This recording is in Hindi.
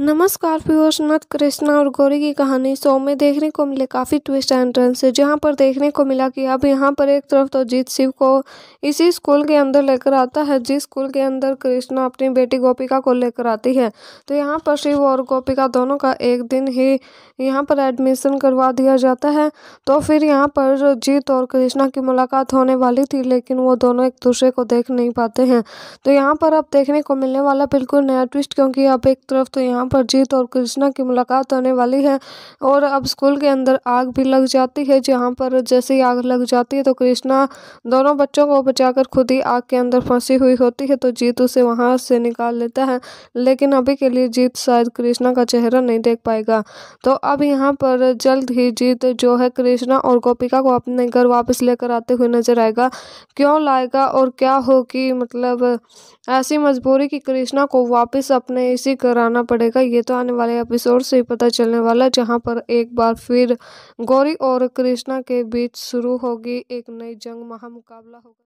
नमस्कार, व्यूअर्स। नथ कृष्णा और गौरी की कहानी शो में देखने को मिले। काफ़ी ट्विस्ट एंट्रेंस है जहाँ पर देखने को मिला कि अब यहाँ पर एक तरफ़ तो जीत शिव को इसी स्कूल के अंदर लेकर आता है, जिस स्कूल के अंदर कृष्णा अपनी बेटी गोपिका को लेकर आती है। तो यहाँ पर शिव और गोपिका दोनों का एक दिन ही यहाँ पर एडमिशन करवा दिया जाता है। तो फिर यहाँ पर जीत और कृष्णा की मुलाकात होने वाली थी, लेकिन वो दोनों एक दूसरे को देख नहीं पाते हैं। तो यहाँ पर अब देखने को मिलने वाला बिल्कुल नया ट्विस्ट क्योंकि अब एक तरफ़ तो यहाँ पर जीत और कृष्णा की मुलाकात होने वाली है और अब स्कूल के अंदर आग भी लग जाती है, जहाँ पर जैसे ही आग लग जाती है तो कृष्णा दोनों बच्चों को बचाकर खुद ही आग के अंदर फंसी हुई होती है तो जीत उसे वहाँ से निकाल लेता है, लेकिन अभी के लिए जीत शायद कृष्णा का चेहरा नहीं देख पाएगा। तो अब यहाँ पर जल्द ही जीत जो है कृष्णा और गोपिका को अपने घर वापस लेकर आते हुए नज़र आएगा। क्यों लाएगा और क्या हो कि मतलब ऐसी मजबूरी कि कृष्णा को वापस अपने इसी घर आना पड़ेगा ये तो आने वाले एपिसोड से ही पता चलने वाला जहाँ पर एक बार फिर गौरी और कृष्णा के बीच शुरू होगी एक नई जंग, महामुकाबला होगा।